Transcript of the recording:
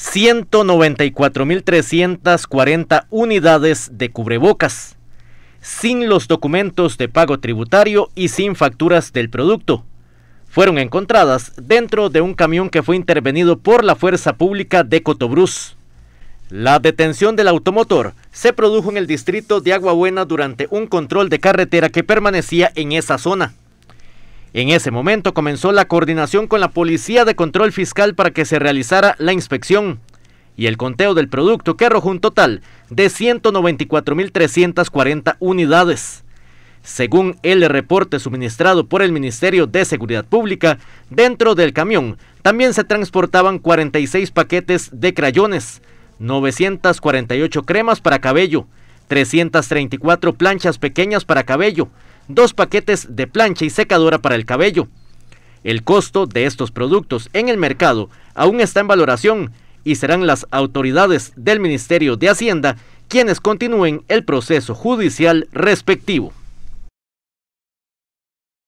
194.340 unidades de cubrebocas, sin los documentos de pago tributario y sin facturas del producto. Fueron encontradas dentro de un camión que fue intervenido por la Fuerza Pública de Cotobruz. La detención del automotor se produjo en el distrito de Aguabuena durante un control de carretera que permanecía en esa zona. En ese momento comenzó la coordinación con la Policía de Control Fiscal para que se realizara la inspección y el conteo del producto que arrojó un total de 194.340 unidades. Según el reporte suministrado por el Ministerio de Seguridad Pública, dentro del camión también se transportaban 46 paquetes de crayones, 948 cremas para cabello, 334 planchas pequeñas para cabello, dos paquetes de plancha y secadora para el cabello. El costo de estos productos en el mercado aún está en valoración y serán las autoridades del Ministerio de Hacienda quienes continúen el proceso judicial respectivo.